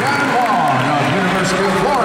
round one of University of Florida.